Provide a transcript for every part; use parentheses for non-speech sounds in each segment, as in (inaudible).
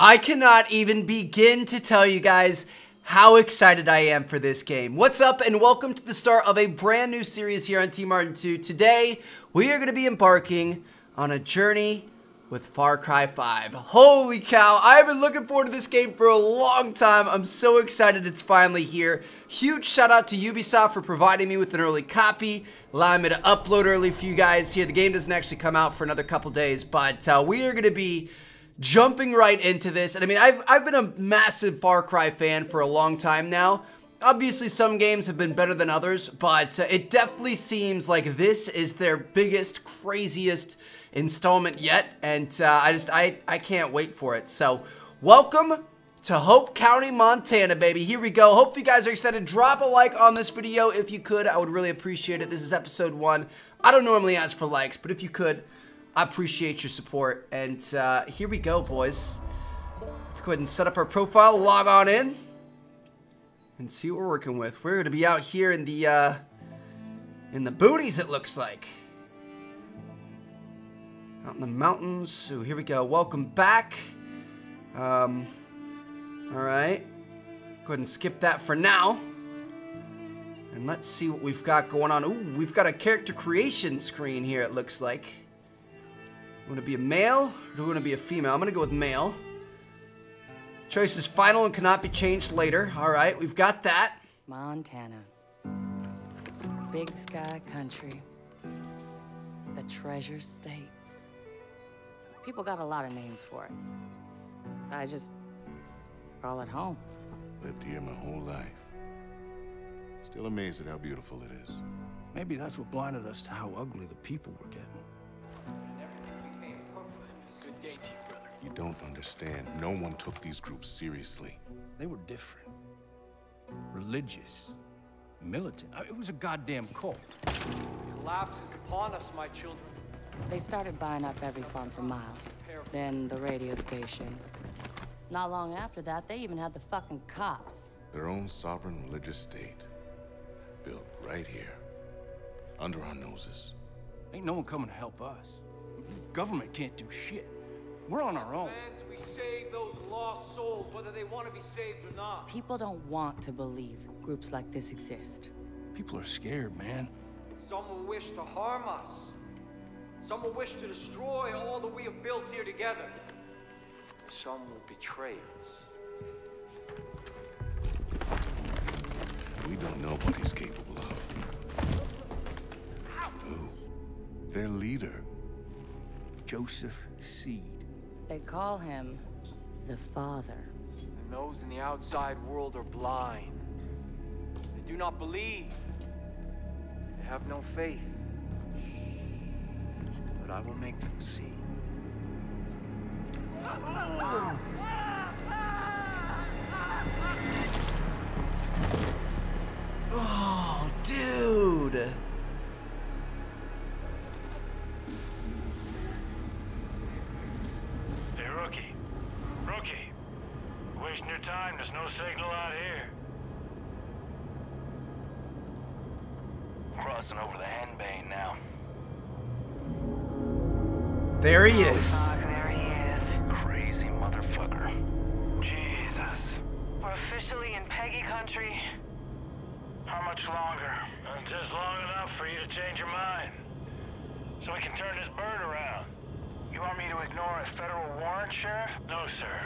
I cannot even begin to tell you guys how excited I am for this game. What's up and welcome to the start of a brand new series here on TmarTn2. Today, we are going to be embarking on a journey with Far Cry 5. Holy cow, I've been looking forward to this game for a long time. I'm so excited it's finally here. Huge shout out to Ubisoft for providing me with an early copy, allowing me to upload early for you guys here. The game doesn't actually come out for another couple days, but uh, we are going to be jumping right into this. And I mean, I've, I've been a massive Far Cry fan for a long time now. Obviously, some games have been better than others, but uh, it definitely seems like this is their biggest, craziest installment yet. And uh, I just, I, I can't wait for it. So, welcome to Hope County, Montana, baby. Here we go. Hope you guys are excited. Drop a like on this video if you could. I would really appreciate it. This is episode one. I don't normally ask for likes, but if you could, I appreciate your support. And uh, here we go, boys. Let's go ahead and set up our profile, log on in, and see what we're working with. We're going to be out here in the, uh, in the boonies, it looks like. Out in the mountains. So here we go. Welcome back. Um, all right. Go ahead and skip that for now. And let's see what we've got going on. Ooh, we've got a character creation screen here, it looks like. You want to be a male or do we want to be a female? I'm going to go with male. Choice is final and cannot be changed later. All right, we've got that. Montana. Big sky country. The treasure state. People got a lot of names for it. I just call it home. Lived here my whole life. Still amazed at how beautiful it is. Maybe that's what blinded us to how ugly the people were getting. You, don't understand. No one took these groups seriously. They were different. Religious. Militant. I mean, it was a goddamn cult. Collapse is upon us, my children. They started buying up every farm for miles. Then the radio station. Not long after that, they even had the fucking cops. Their own sovereign religious state. Built right here. Under our noses. Ain't no one coming to help us. The government can't do shit. We're on our own. As we save those lost souls, whether they want to be saved or not. People don't want to believe groups like this exist. People are scared, man. Some will wish to harm us. Some will wish to destroy all that we have built here together. Some will betray us. We don't know what he's capable of. Who? Their leader. Joseph Seed. They call him the Father. And those in the outside world are blind. They do not believe. They have no faith. But I will make them see. Ah! There he is. There he is. Crazy motherfucker. Jesus. We're officially in Peggy country. How much longer? Uh, just long enough for you to change your mind. So we can turn this bird around. You want me to ignore a federal warrant, Sheriff? No, sir.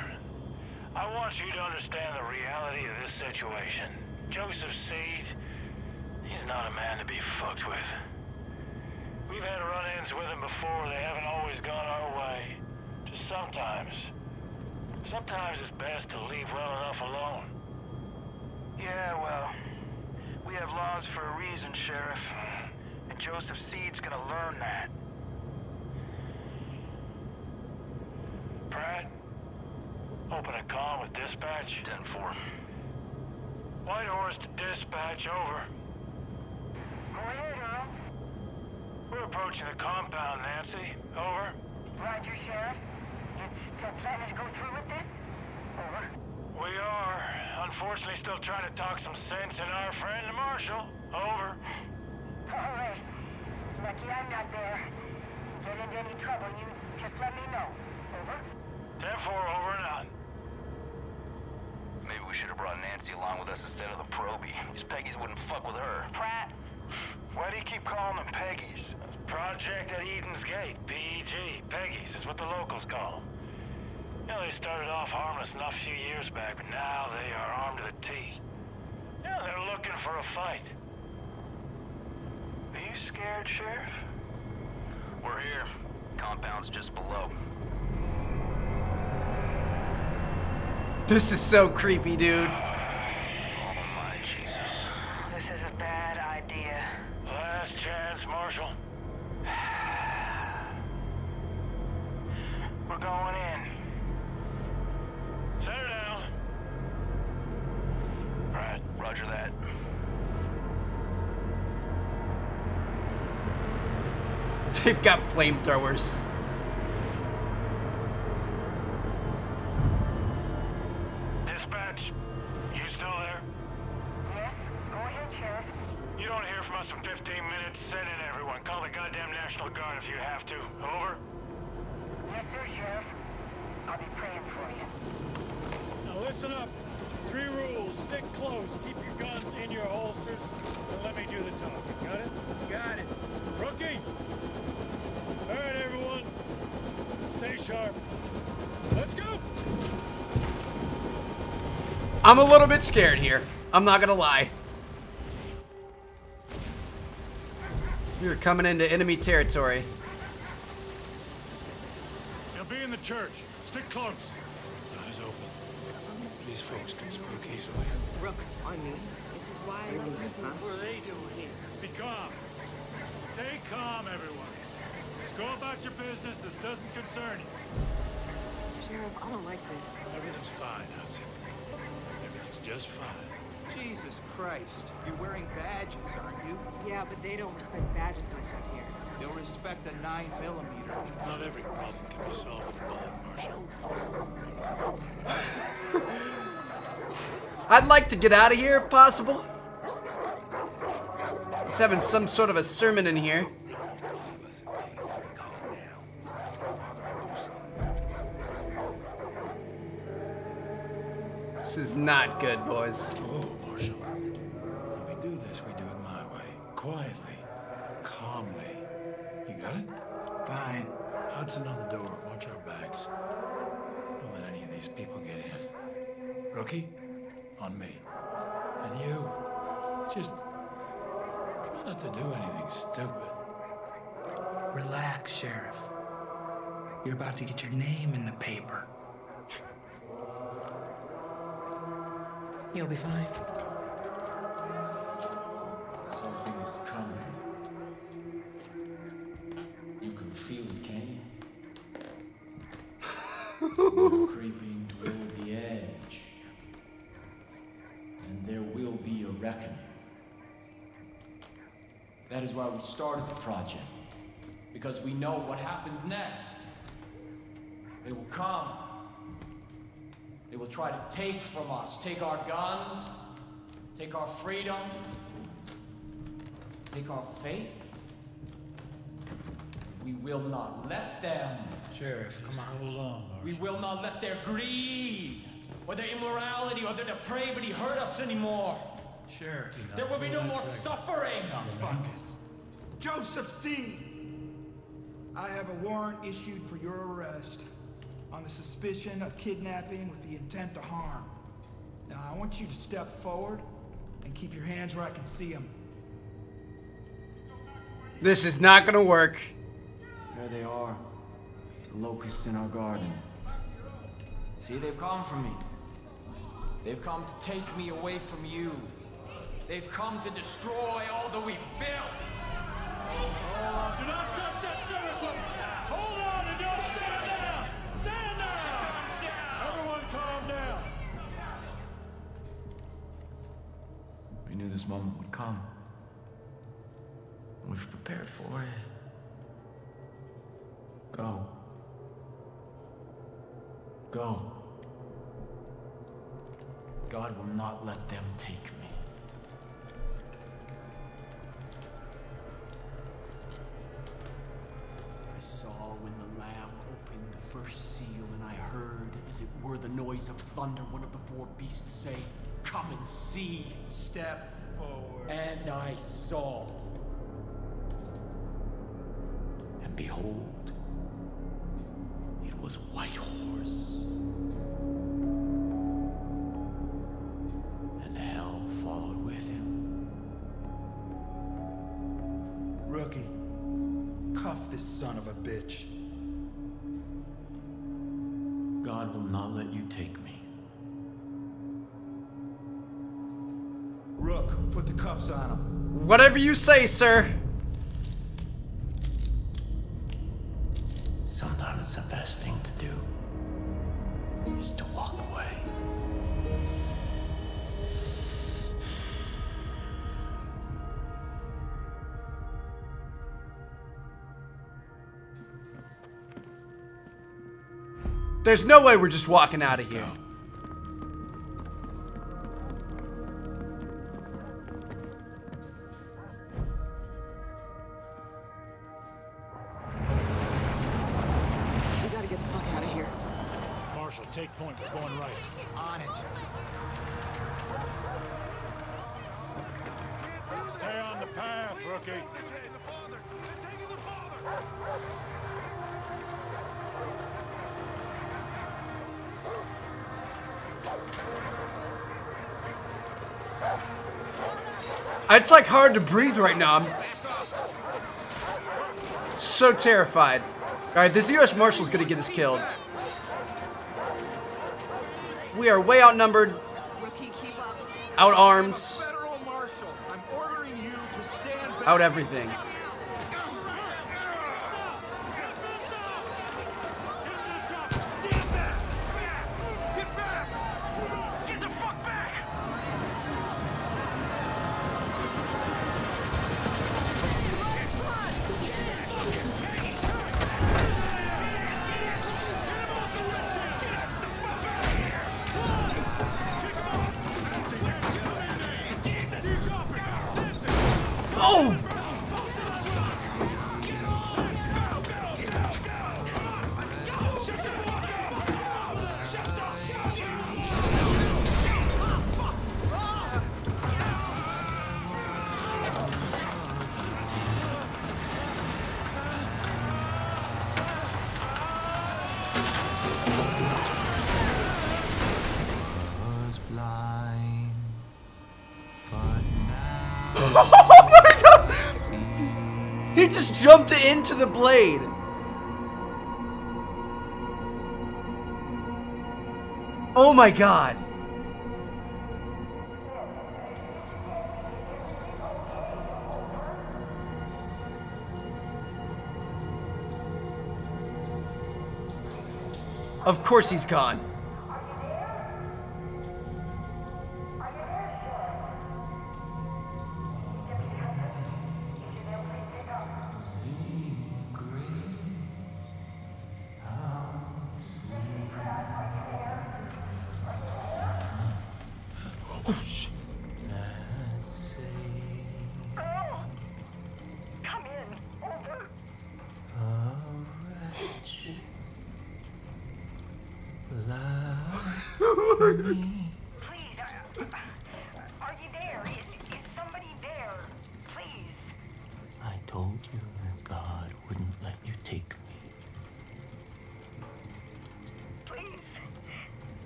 I want you to understand the reality of this situation. Joseph Seed, he's not a man to be fucked with. We've had run-ins with him before. They haven't always gone our way. Just sometimes. Sometimes it's best to leave well enough alone. Yeah, well, we have laws for a reason, Sheriff. And Joseph Seed's gonna learn that. Pratt, open a call with dispatch. 10-4. Whitehorse to dispatch, over. Go ahead, Earl. We're approaching the compound, Nancy. Over. Roger, Sheriff. You still planning to go through with this? Over. We are. Unfortunately, still trying to talk some sense in our friend, the Marshal. Over. All right. Lucky I'm not there. Get into any trouble, you just let me know. Over. 10-4, over and out. Us instead of the Proby. These Peggies wouldn't fuck with her. Pratt! Why do you keep calling them Peggies? Project at Eden's Gate, PEG. Peggies is what the locals call them. You know, they started off harmless enough a few years back, but now they are armed to the teeth. Yeah, they're looking for a fight. Are you scared, Sheriff? We're here. Compound's just below. This is so creepy, dude. Got flamethrowers. Dispatch, you still there? Yes? Go ahead, Sheriff. You don't hear from us in 15 minutes. Send in everyone. Call the goddamn National Guard if you have to. Over. Yes, sir, Sheriff. I'll be praying for you. Now listen up. Three rules. Stick close. Keep your guns in your holsters. And let me do the talking. Got it? Got it. Rookie! All right, everyone. Stay sharp. Let's go! I'm a little bit scared here. I'm not gonna lie. You're coming into enemy territory. They'll be in the church. Stick close. Eyes open. These folks can spook easily. Rook, on me. This is why I love this, huh? What are they doing here? Be calm. Stay calm, everyone. Just go about your business. This doesn't concern you. Sheriff, I don't like this. Everything's fine, Hudson. Everything's just fine. Jesus Christ. You're wearing badges, aren't you? Yeah, but they don't respect badges much out here. They'll respect a 9 millimeter. Not every problem can be solved with a bullet, Marshal. (laughs) I'd like to get out of here if possible. He's having some sort of a sermon in here. This is not good, boys. Oh, Marshal. When we do this, we do it my way. Quietly. Calmly. You got it? Fine. Hudson on the door. Watch our backs. Don't let any of these people get in. Rookie, on me. And you, just try not to do anything stupid. Relax, Sheriff. You're about to get your name in the paper. You'll be fine. Something is coming. You can feel it, can you? (laughs) Creeping toward the edge. And there will be a reckoning. That is why we started the project. Because we know what happens next. It will come. They will try to take from us, take our guns, take our freedom, take our faith. We will not let them. Sheriff, come on. Hold on, We will not let their greed, or their immorality, or their depravity hurt us anymore. Sheriff. There will be no more suffering. Fuck it. Joseph Seed. I have a warrant issued for your arrest on the suspicion of kidnapping with the intent to harm. Now, I want you to step forward and keep your hands where I can see them. This is not gonna work. There they are, the locusts in our garden. See, they've come for me. They've come to take me away from you. They've come to destroy all that we've built. Do not touch that service We knew this moment would come. We've prepared for it. Go. Go. God will not let them take me. I saw when the Lamb opened the first seal, and I heard, as it were the noise of thunder, one of the four beasts say, come and see. Step forward. And I saw. And behold, it was a white horse. The cuffs on him. Whatever you say, sir. Sometimes the best thing to do is to walk away. There's no way we're just walking out of here. We hard to breathe right now. I'm so terrified. All right, this U.S. Marshal's gonna get us killed. We are way outnumbered, Rookie, keep up. outarmed, Federal Marshal, into the blade. Oh my god. Of course he's gone. Please. Are you there? Is, is somebody there? Please. I told you that God wouldn't let you take me. Please.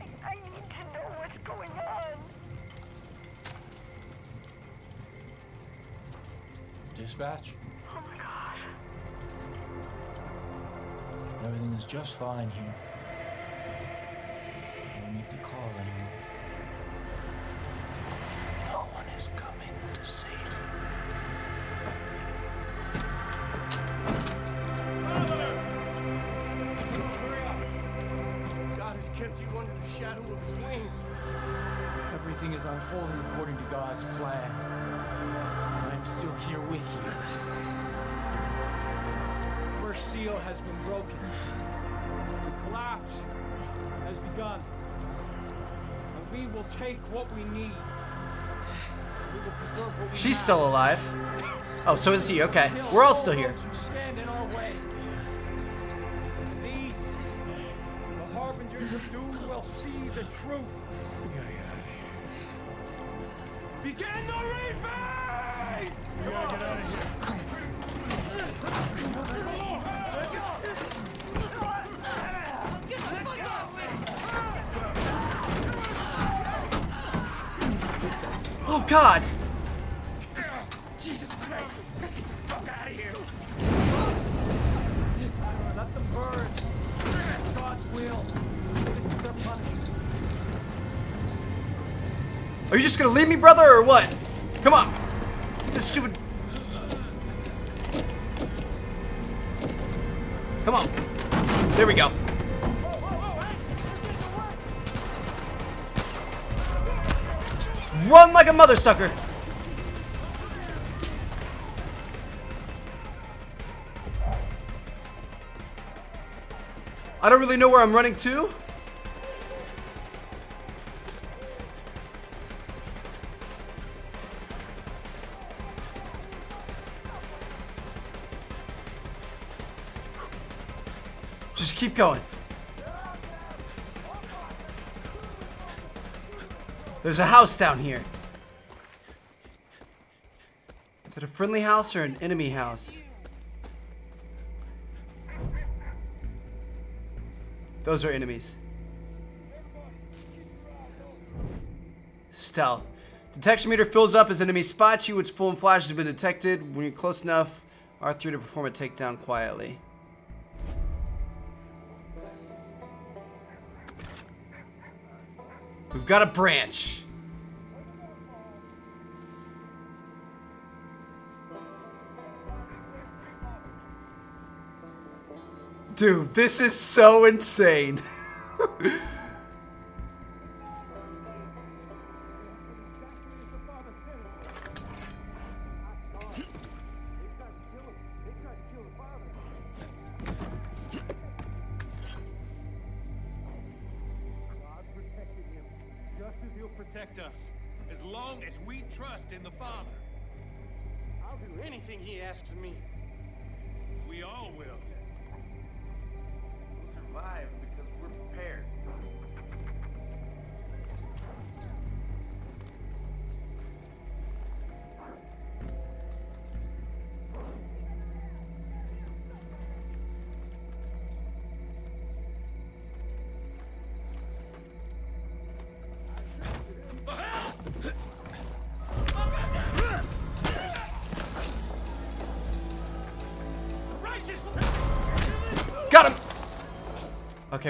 I, I need to know what's going on. Dispatch, Oh my god. everything is just fine here. Shadow of his wings. Everything is unfolding according to God's plan. And I'm still here with you. First seal has been broken. The collapse has begun. And we will take what we need. We will preserve what we She's have. still alive. Oh, so is he. Okay. We're all still here. Will see the truth. We gotta get out of here. Begin the reaping! We gotta get out of here. Oh God! Are you just gonna leave me, brother, or what? Come on! This stupid. Come on. There we go. Run like a mother sucker! I don't really know where I'm running to. There's a house down here. Is it a friendly house or an enemy house? Those are enemies. Stealth. Detection meter fills up as enemy spots you. Its full and flash has been detected. When you're close enough, R3 to perform a takedown quietly. We've got a branch. Dude, this is so insane. (laughs)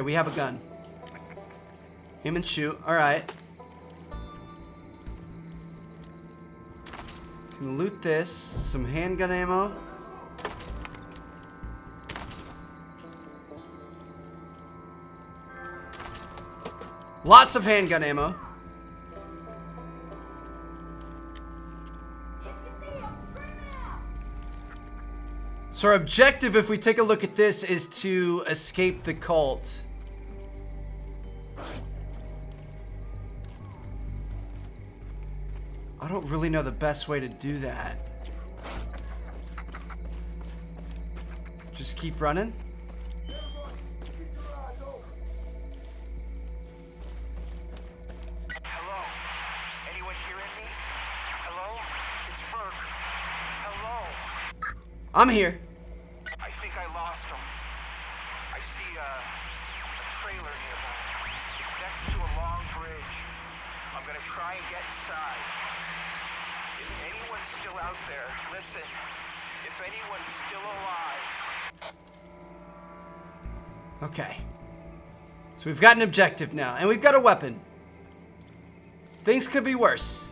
we have a gun. Aim and shoot. Alright. Can loot this. Some handgun ammo. Lots of handgun ammo. So our objective, if we take a look at this, is to escape the cult. Don't really know the best way to do that. Just keep running? Hello? Anyone hearing me? Hello? It's Ferg. Hello? I'm here. I think I lost him. I see uh, a trailer nearby. It's next to a long bridge. I'm gonna try and get inside. If anyone's still out there, listen. If anyone's still alive, Okay. So we've got an objective now, and we've got a weapon. Things could be worse.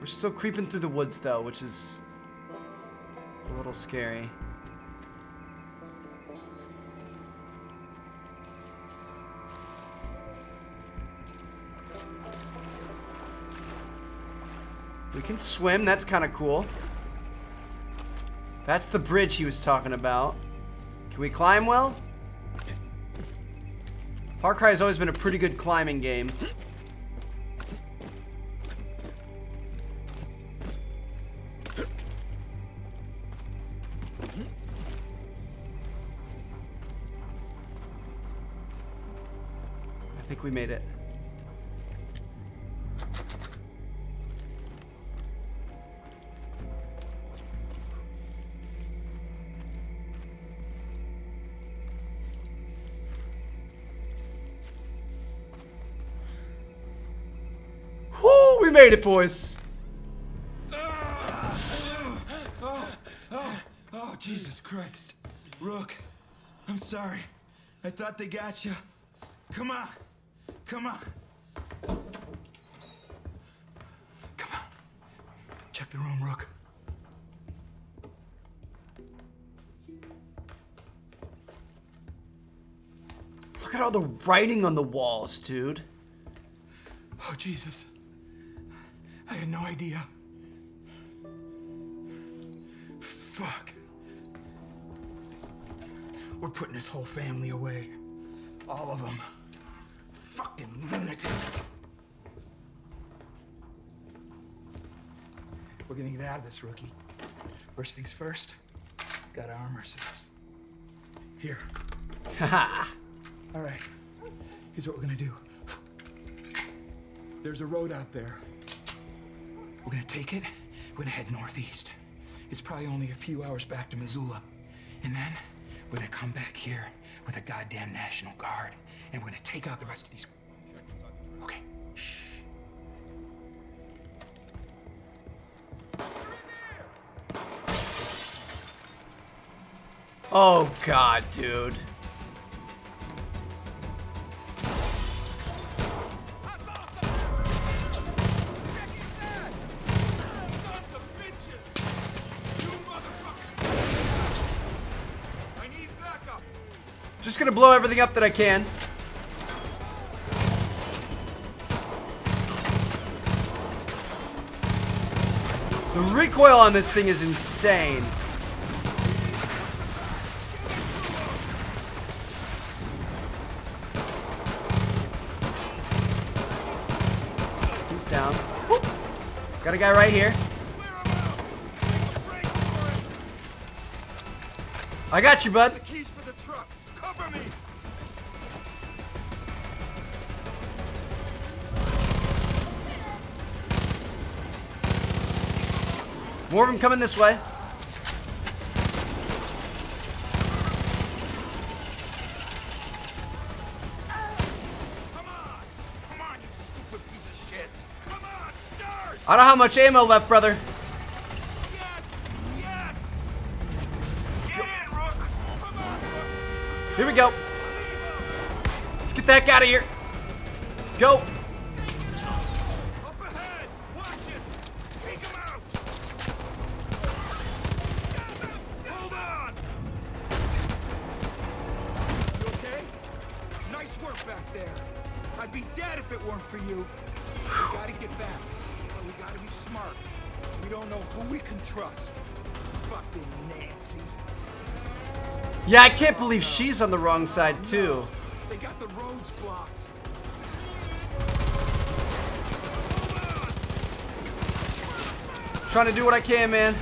We're still creeping through the woods, though, which is a little scary. We can swim, that's kind of cool. That's the bridge he was talking about. Can we climb well? Far Cry has always been a pretty good climbing game. I think we made it. Made it, boys. Oh, oh, oh, Jesus Christ. Rook, I'm sorry. I thought they got you. Come on. Come on. Come on. Check the room, Rook. Look at all the writing on the walls, dude. Oh, Jesus. I had no idea. Fuck. We're putting this whole family away. All of them. Fucking lunatics. We're gonna get out of this, rookie. First things first, gotta arm ourselves. Here. Haha. (laughs) All right. Here's what we're gonna do. There's a road out there. We're gonna take it. We're gonna head northeast. It's probably only a few hours back to Missoula. And then we're gonna come back here with a goddamn National Guard. And we're gonna take out the rest of these. Okay. Oh god, dude. Gonna blow everything up that I can. The recoil on this thing is insane. He's down. Whoop. Got a guy right here. I got you, bud. More of them coming this way. On, on. I don't have much ammo left, brother. Here we go. Let's get that out of here. Go. We don't know who we can trust. Fucking Nancy. Yeah, I can't believe she's on the wrong side, too. They got the roads blocked. Trying to do what I can, man.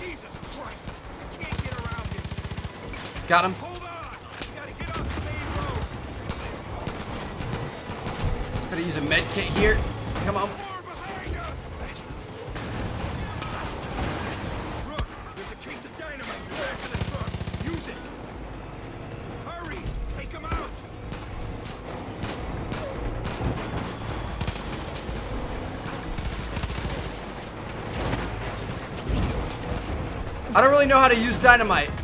Jesus Christ. I can't get around it. Got him. Hold on. We gotta get off Gotta use a med kit here. Come on. I don't really know how to use dynamite.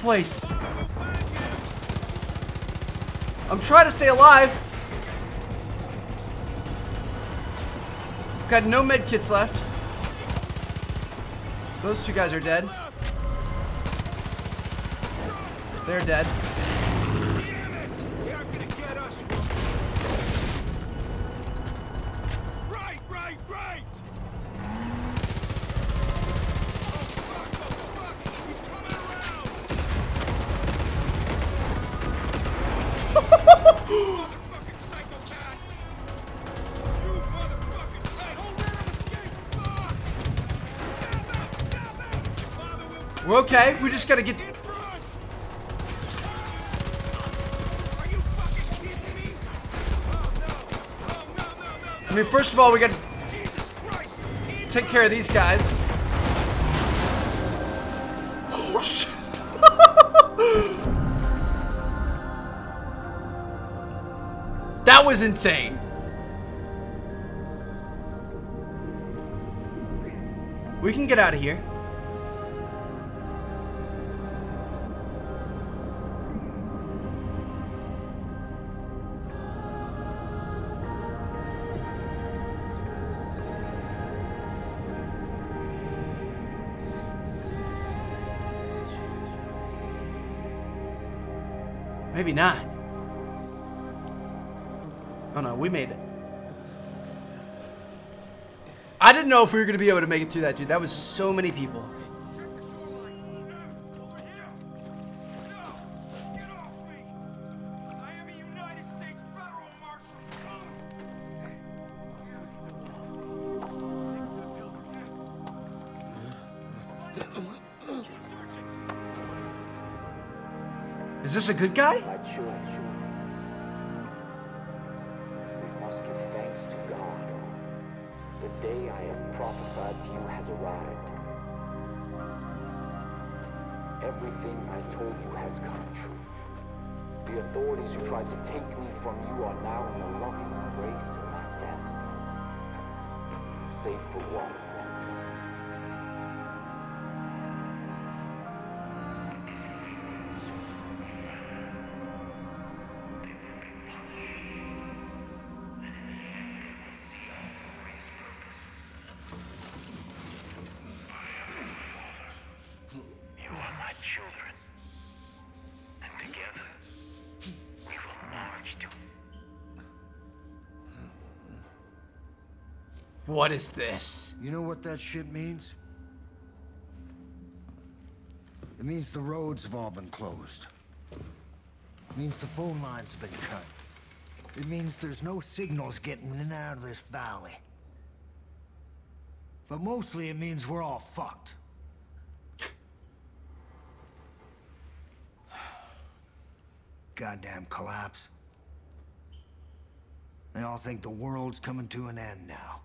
Place. I'm trying to stay alive. Got no med kits left. Those two guys are dead. They're dead. We're okay. We just gotta get... I mean, first of all, we gotta take care of these guys. Oh, shit. (laughs) that was insane. We can get out of here. Maybe not. Oh no, we made it. I didn't know if we were going to be able to make it through that, dude. That was so many people. Is this a good guy? Arrived. Everything I told you has come true. The authorities who tried to take me from you are now in the loving embrace of my family. Save for one. What is this? You know what that shit means? It means the roads have all been closed. It means the phone lines have been cut. It means there's no signals getting in and out of this valley. But mostly it means we're all fucked. (sighs) Goddamn collapse. They all think the world's coming to an end now.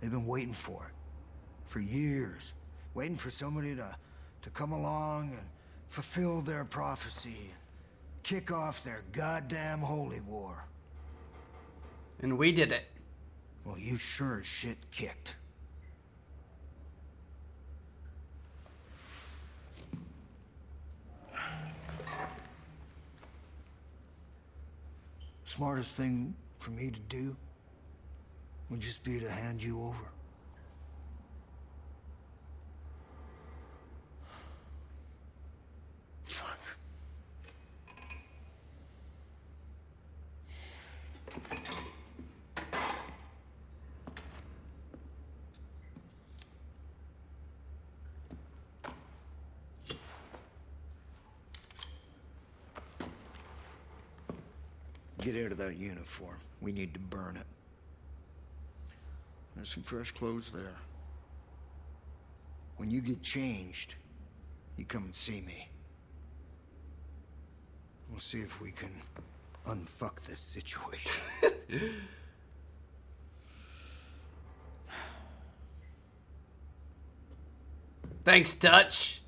They've been waiting for it. For years. Waiting for somebody to, to come along and fulfill their prophecy. And kick off their goddamn holy war. And we did it. Well, you sure as shit kicked. (sighs) Smartest thing for me to do would just be to hand you over. Fuck. Get out of that uniform. We need to burn it. There's some fresh clothes there. When you get changed, you come and see me. We'll see if we can unfuck this situation. (laughs) Thanks, Dutch.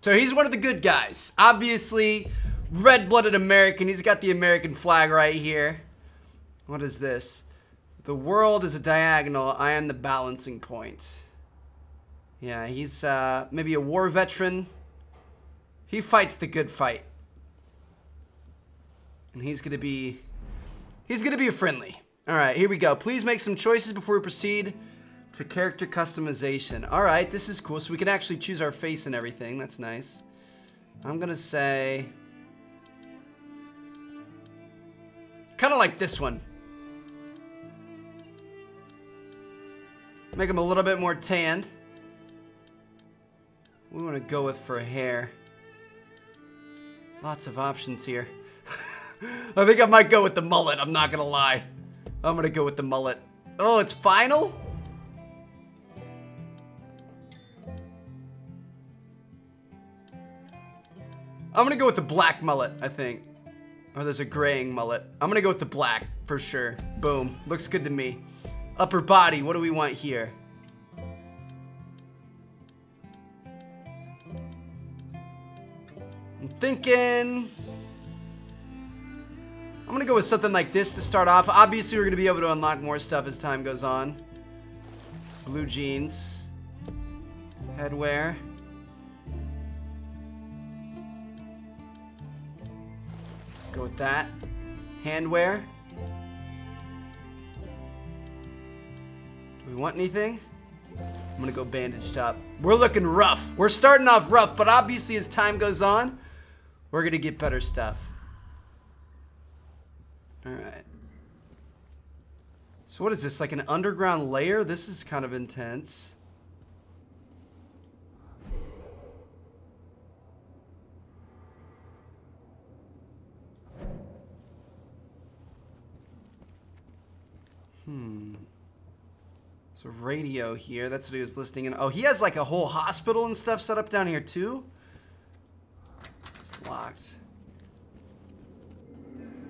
So he's one of the good guys. Obviously, red-blooded American. He's got the American flag right here. What is this? The world is a diagonal. I am the balancing point. Yeah, he's uh, maybe a war veteran. He fights the good fight. And he's going to be... He's going to be a friendly. All right, here we go. Please make some choices before we proceed to character customization. All right, this is cool. So we can actually choose our face and everything. That's nice. I'm going to say... Kind of like this one. Make him a little bit more tanned. We want to go with for hair. Lots of options here. (laughs) I think I might go with the mullet, I'm not gonna lie. I'm gonna go with the mullet. Oh, it's final? I'm gonna go with the black mullet, I think. Or there's a graying mullet. I'm gonna go with the black for sure. Boom. Looks good to me. Upper body, what do we want here? I'm thinking... I'm gonna go with something like this to start off. Obviously, we're gonna be able to unlock more stuff as time goes on. Blue jeans. Headwear. Go with that. Handwear. Do we want anything? I'm gonna go bandaged up. We're looking rough. We're starting off rough, but obviously as time goes on, we're gonna get better stuff. Alright. So what is this, like an underground layer? This is kind of intense. Hmm. So radio here, that's what he was listening in. Oh, he has like a whole hospital and stuff set up down here too? It's locked.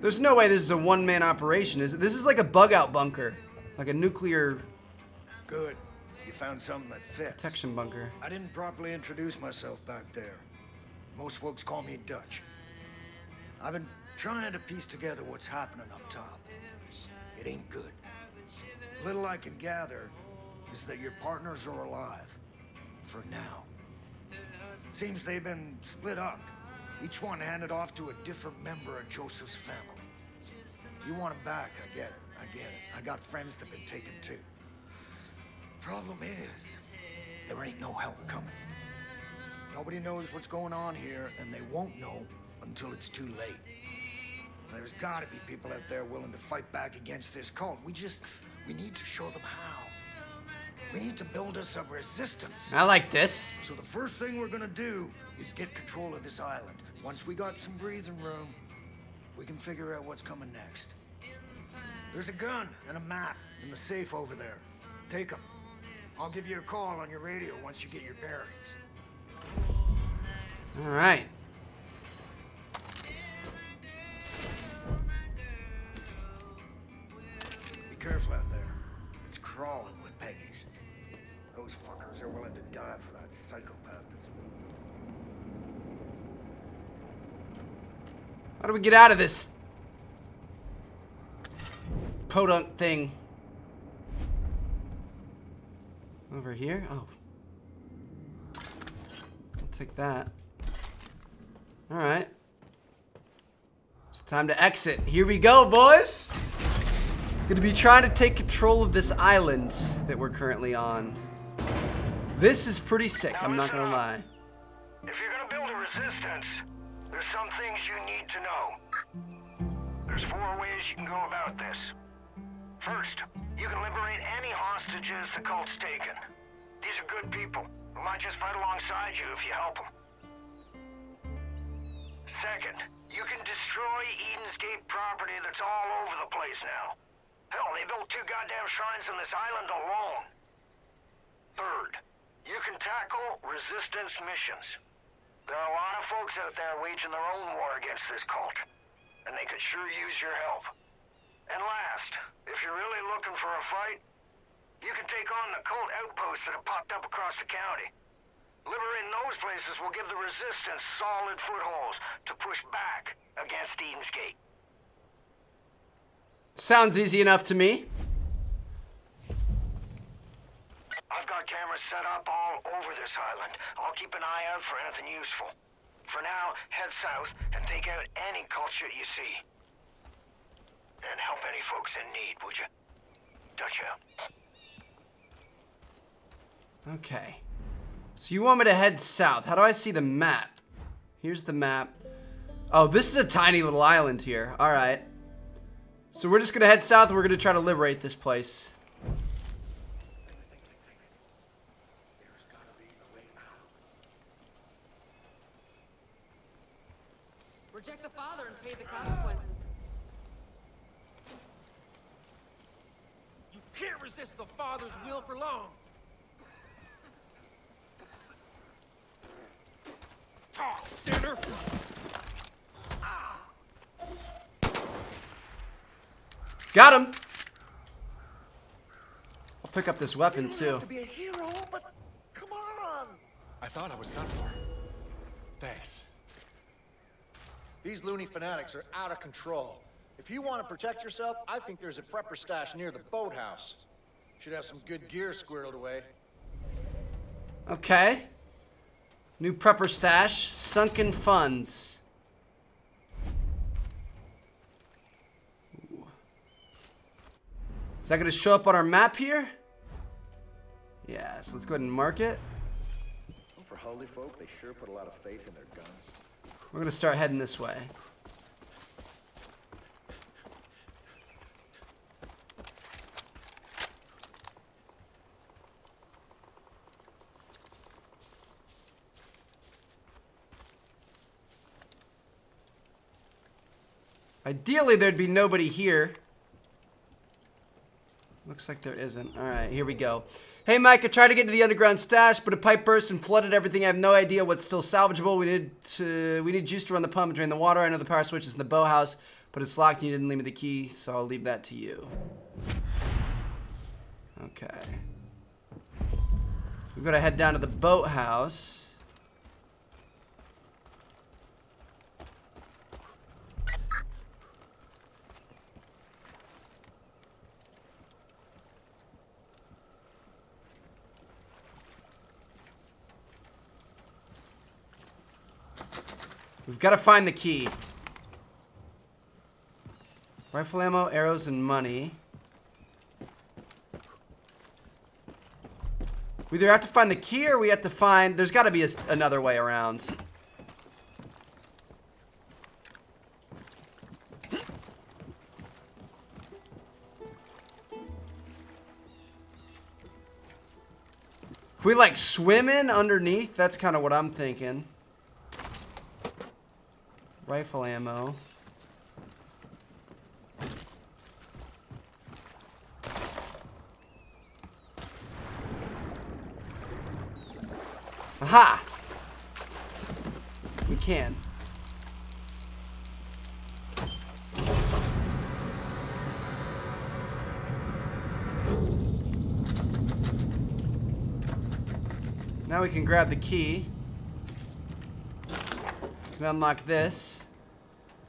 There's no way this is a one-man operation, is it? This is like a bug-out bunker. Like a nuclear... Good. You found something that fits. Protection bunker. I didn't properly introduce myself back there. Most folks call me Dutch. I've been trying to piece together what's happening up top. It ain't good. Little I can gather is that your partners are alive. For now. Seems they've been split up. Each one handed off to a different member of Joseph's family. You want them back, I get it. I get it. I got friends that've been taken too. Problem is, there ain't no help coming. Nobody knows what's going on here, and they won't know until it's too late. There's gotta be people out there willing to fight back against this cult. We just, we need to show them how. We need to build us a resistance. I like this. So the first thing we're gonna do is get control of this island. Once we got some breathing room, we can figure out what's coming next. There's a gun and a map in the safe over there. Take them. I'll give you a call on your radio once you get your bearings. All right. Be careful out there. It's crawling with Peggies. Are willing to die for that psychopath How do we get out of this podunk thing? Over here? Oh. I'll take that. Alright. It's time to exit. Here we go, boys! Gonna be trying to take control of this island that we're currently on. This is pretty sick, I'm not gonna lie. If you're gonna build a resistance, there's some things you need to know. There's four ways you can go about this. First, you can liberate any hostages the cult's taken. These are good people who might just fight alongside you if you help them. Second, you can destroy Eden's Gate property that's all over the place now. Hell, they built two goddamn shrines on this island alone. Third, you can tackle resistance missions. There are a lot of folks out there waging their own war against this cult, and they could sure use your help. And last, if you're really looking for a fight, you can take on the cult outposts that have popped up across the county. Liberating those places will give the resistance solid footholds to push back against Eden's Gate. Sounds easy enough to me. I've got cameras set up all over this island. I'll keep an eye out for anything useful. For now, head south and take out any culture you see. And help any folks in need, would you? Out. Okay. So you want me to head south. How do I see the map? Here's the map. Oh, this is a tiny little island here. All right. So we're just going to head south we're going to try to liberate this place. Reject the father and pay the consequences. You can't resist the Father's will for long. Talk, sinner! Got him. I'll pick up this weapon too. to be a hero, but come on. I thought I was done for. Thanks. These loony fanatics are out of control. If you want to protect yourself, I think there's a prepper stash near the boathouse. Should have some good gear squirreled away. Okay. New prepper stash, sunken funds. Ooh. Is that going to show up on our map here? Yeah, so let's go ahead and mark it. For holy folk, they sure put a lot of faith in their guns. We're going to start heading this way. Ideally, there'd be nobody here. Looks like there isn't. All right, here we go. Hey, Mike, I tried to get to the underground stash, but a pipe burst and flooded everything. I have no idea what's still salvageable. We need to, we need juice to run the pump and drain the water. I know the power switch is in the boathouse, but it's locked and you didn't leave me the key, so I'll leave that to you. Okay. We've got to head down to the boathouse. We've got to find the key. Rifle ammo, arrows, and money. We either have to find the key or we have to find... There's got to be a, another way around. Can we like swim in underneath? That's kind of what I'm thinking. Rifle ammo. Aha! We can. Now we can grab the key. Can unlock this.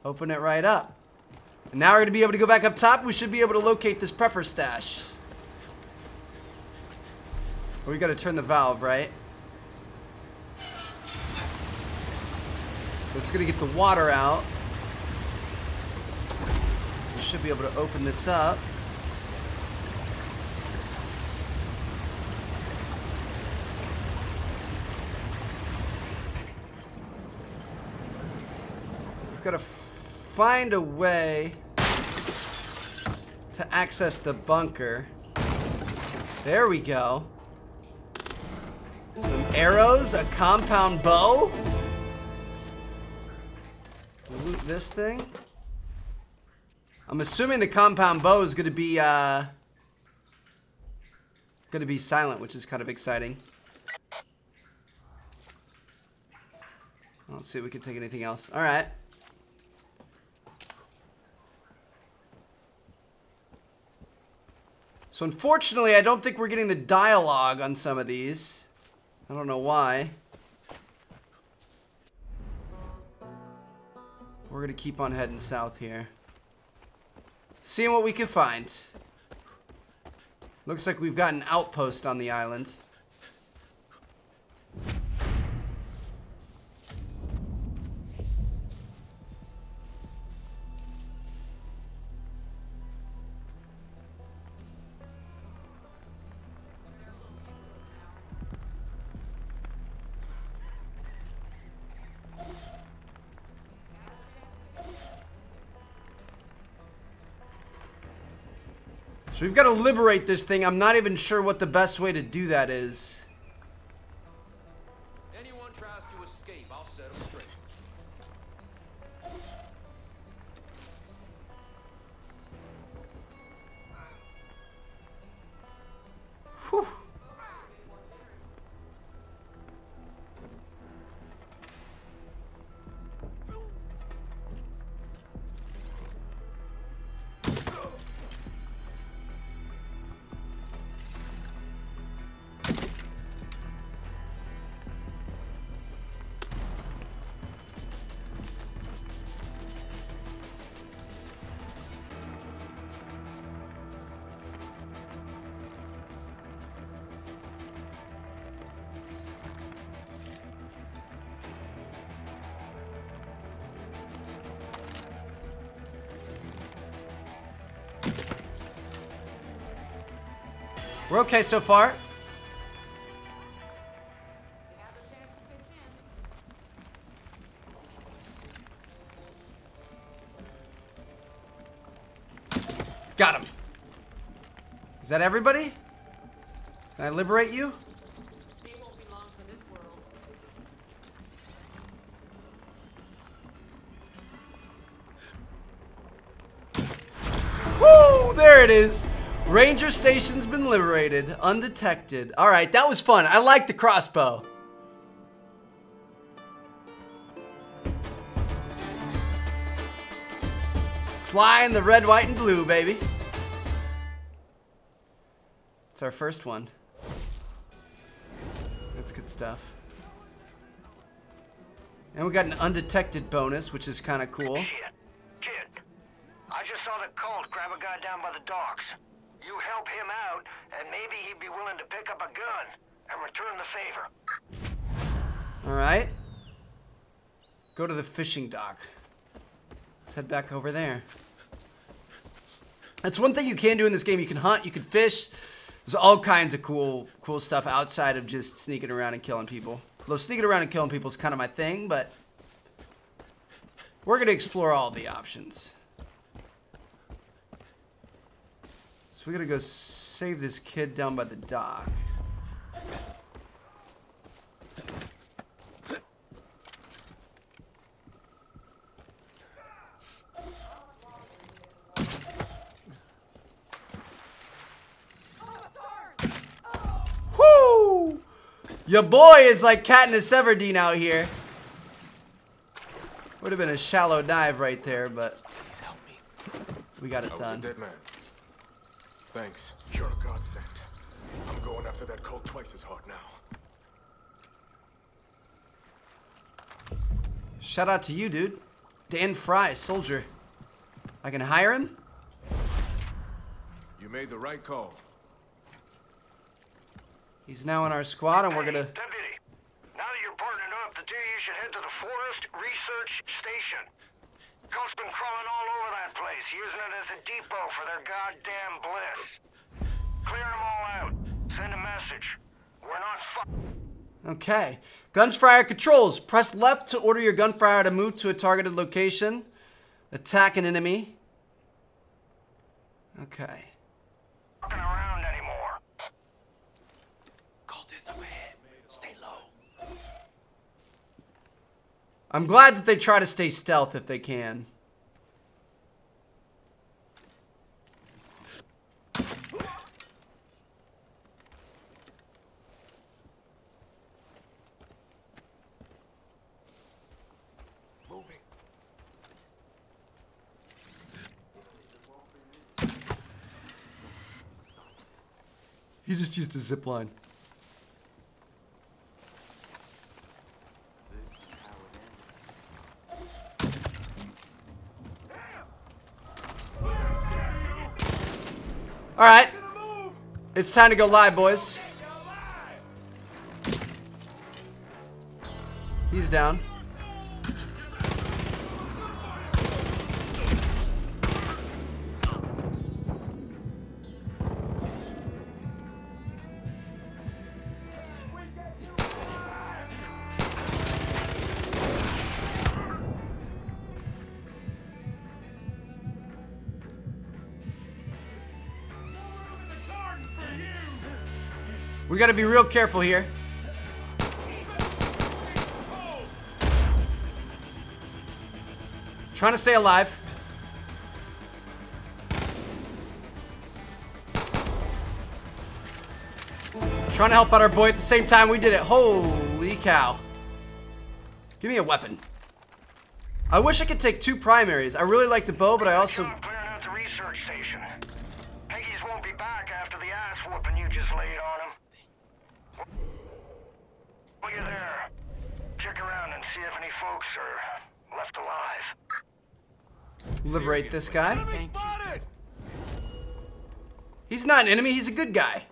Open it right up. And now we're going to be able to go back up top. We should be able to locate this prepper stash. We got to turn the valve, right? It's going to get the water out. We should be able to open this up. We've got to find a way to access the bunker. There we go. Some arrows, a compound bow. Loot this thing. I'm assuming the compound bow is to be uh, to be silent, which is kind of exciting. Let's see if we can take anything else. All right. So unfortunately, I don't think we're getting the dialogue on some of these. I don't know why. We're gonna keep on heading south here. Seeing what we can find. Looks like we've got an outpost on the island. So we've got to liberate this thing. I'm not even sure what the best way to do that is. We're okay so far. Got him. Is that everybody? Can I liberate you? Woo! There it is. Ranger station's been liberated, undetected. All right, that was fun. I like the crossbow. Flying the red, white, and blue, baby. It's our first one. That's good stuff. And we got an undetected bonus, which is kind of cool. Kid, I just saw the cult grab a guy down by the docks. You help him out, and maybe he'd be willing to pick up a gun and return the favor. All right. Go to the fishing dock. Let's head back over there. That's one thing you can do in this game. You can hunt, you can fish. There's all kinds of cool, cool stuff outside of just sneaking around and killing people. Though sneaking around and killing people is kind of my thing, but we're gonna explore all the options. So we gotta go save this kid down by the dock. Whoo! Your boy is like Katniss Everdeen out here. Would have been a shallow dive right there, but we got it I was done. A dead man. Thanks. You're a godsend. I'm going after that cult twice as hard now. Shout out to you, dude. Dan Fry, soldier. I can hire him? You made the right call. He's now in our squad, and we're gonna. Deputy, now that you're partnered up, the two of you should head to the Forest Research Station. Cult's been crawling all over that place, using it as a depot for their goddamn bliss. Clear them all out. Send a message. We're not fu- Okay. Gun for Hire controls. Press left to order your Gun for Hire to move to a targeted location. Attack an enemy. Okay. fucking around anymore. Cult up ahead. Stay low. I'm glad that they try to stay stealth if they can. He just used a zip line. All right. It's time to go live, boys. He's down. We got to be real careful here. Trying to stay alive. Trying to help out our boy at the same time we did it. Holy cow. Give me a weapon. I wish I could take two primaries. I really like the bow, but I also... Clearing out the research station. Peggies won't be back after the ass whooping you just laid on him. While you're there, check around and see if any folks are left alive. liberate this guy. He's not an enemy, he's a good guy.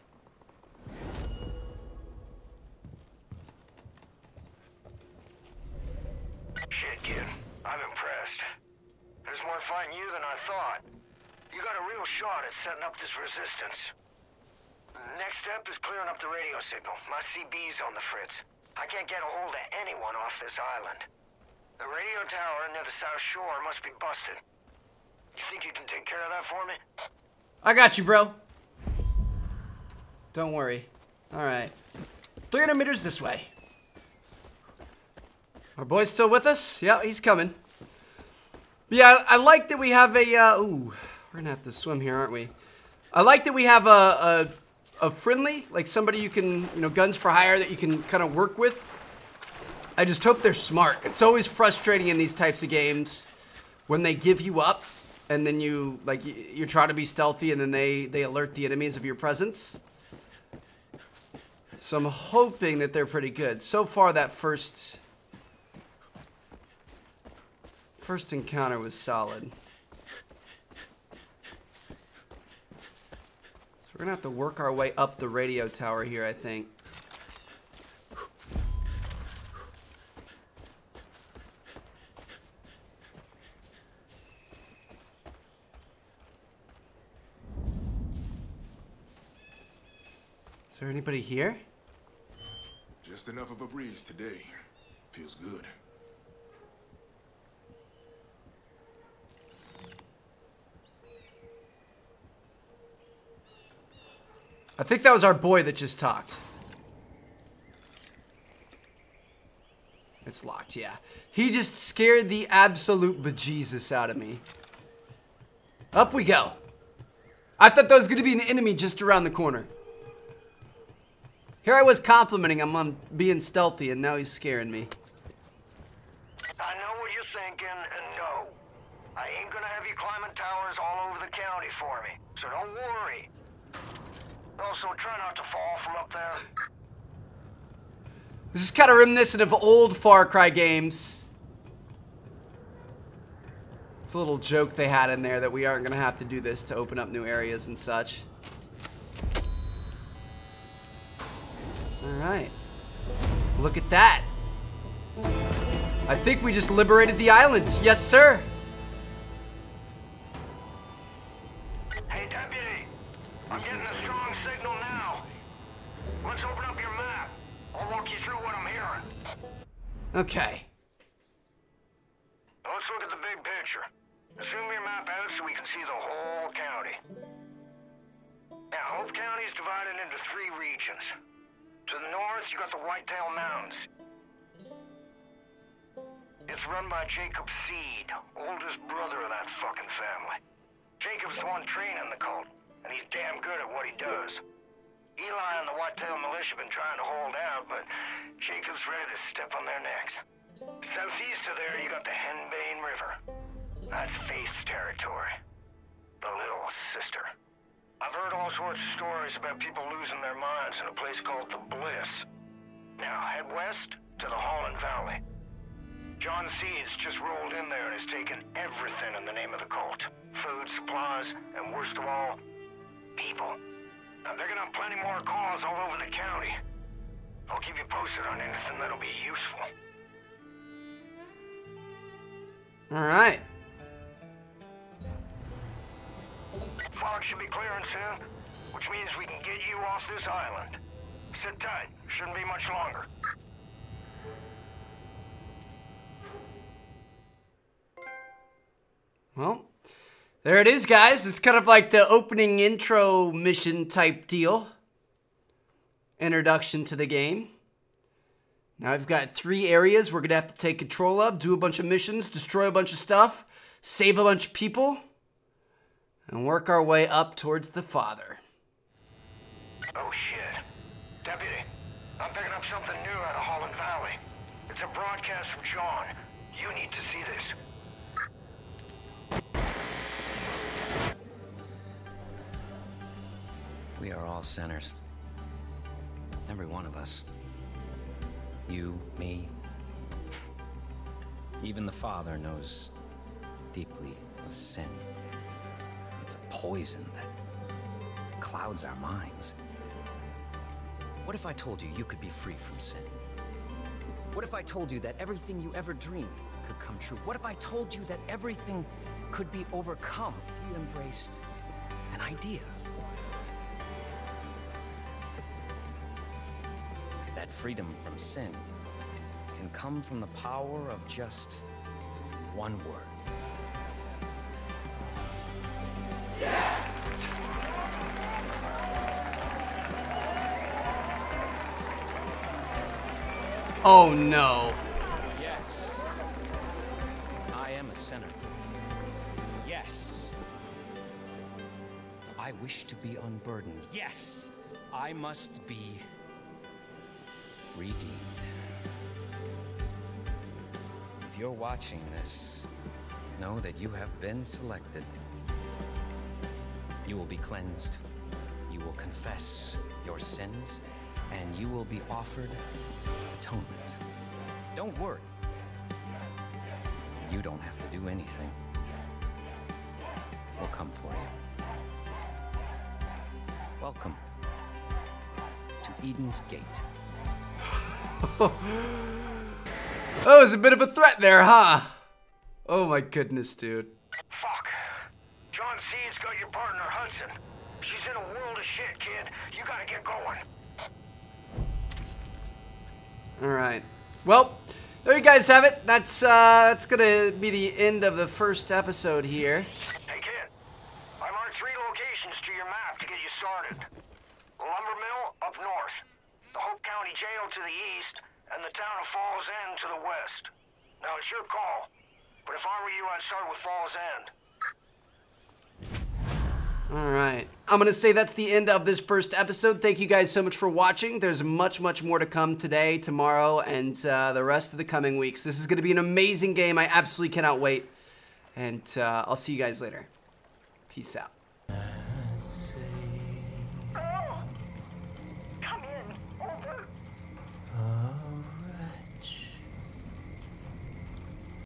Shit, kid. I'm impressed. There's more fighting you than I thought. You got a real shot at setting up this resistance. Next step is clearing up the radio signal. My CB's on the fritz. I can't get a hold of anyone off this island. The radio tower near the south shore must be busted. You think you can take care of that for me? I got you, bro. Don't worry. All right. 300 meters this way. Our boy's still with us? Yeah, he's coming. Yeah, I, I like that we have a, uh, ooh, we're gonna have to swim here, aren't we? I like that we have a, a, a friendly, like somebody you can, you know, guns for hire that you can kind of work with. I just hope they're smart. It's always frustrating in these types of games when they give you up and then you, like, you, you try to be stealthy and then they, they alert the enemies of your presence. So I'm hoping that they're pretty good. So far, that first first encounter was solid. So we're gonna have to work our way up the radio tower here, I think. There anybody here? Just enough of a breeze today. Feels good. I think that was our boy that just talked. It's locked, yeah. He just scared the absolute bejesus out of me. Up we go. I thought that was going to be an enemy just around the corner. Here I was complimenting him on being stealthy, and now he's scaring me. I know what you're thinking, and no. I ain't gonna have you climbing towers all over the county for me, so don't worry. Also, try not to fall from up there. This is kind of reminiscent of old Far Cry games. It's a little joke they had in there that we aren't going to have to do this to open up new areas and such. Alright. Look at that. I think we just liberated the island. Yes, sir. Be much longer. Well, there it is, guys. It's kind of like the opening intro mission type deal. Introduction to the game. Now I've got three areas we're going to have to take control of, do a bunch of missions, destroy a bunch of stuff, save a bunch of people, and work our way up towards the Father. Oh shit. Deputy, Picking up something new out of Holland Valley. It's a broadcast from John. You need to see this. We are all sinners. Every one of us. You, me. Even the Father knows deeply of sin. It's a poison that clouds our minds. What if I told you you could be free from sin? What if I told you that everything you ever dreamed could come true? What if I told you that everything could be overcome if you embraced an idea? That freedom from sin can come from the power of just one word. Oh no. Yes. I am a sinner. Yes. I wish to be unburdened. Yes. I must be redeemed. If you're watching this, know that you have been selected. You will be cleansed. You will confess your sins, and you will be offered atonement. Don't worry. You don't have to do anything. We'll come for you. Welcome to Eden's Gate. (laughs) Oh, that was a bit of a threat there, huh? Oh my goodness, dude. John Seed's got your partner, Hudson. She's in a world of shit, kid. You gotta get going. All right. Well, there you guys have it. That's uh, that's gonna be the end of the first episode here. Hey, kid. I marked three locations to your map to get you started. Lumber mill up north, the Hope County Jail to the east, and the town of Falls End to the west. Now, it's your call. But if I were you, I'd start with Falls End. All right. I'm going to say that's the end of this first episode. Thank you guys so much for watching. There's much, much more to come today, tomorrow, and uh, the rest of the coming weeks. This is going to be an amazing game. I absolutely cannot wait. And uh, I'll see you guys later. Peace out.